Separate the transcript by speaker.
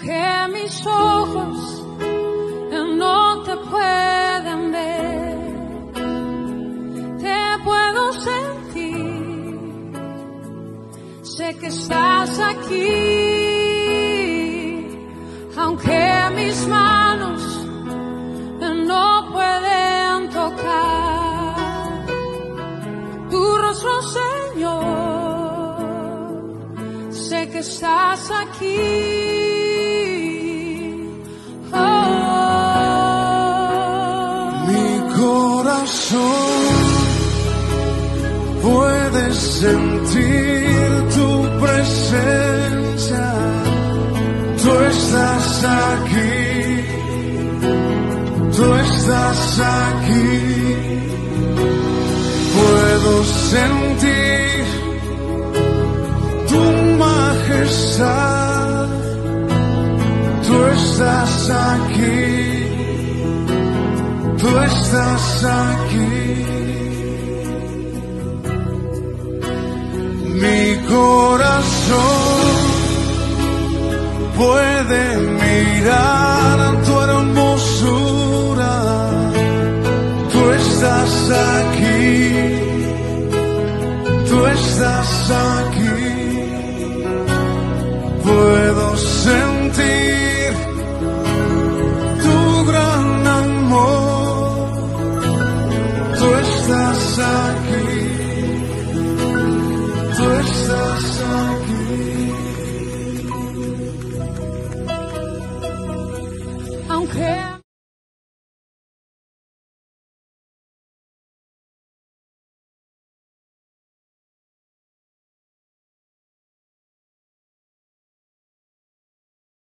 Speaker 1: aunque mis ojos no te pueden ver, te puedo sentir, sé que estás aquí, aunque mis manos no pueden tocar tu rostro, Señor, sé que estás aquí.
Speaker 2: Puedes sentir tu presencia. Tú estás aquí, tú estás aquí. Puedo sentir tu majestad. Tú estás aquí tú estás aquí. Mi corazón puede mirar tu hermosura. Tú estás aquí. Tú estás aquí. Puedo sentir estás aquí. Tú estás aquí.
Speaker 1: aunque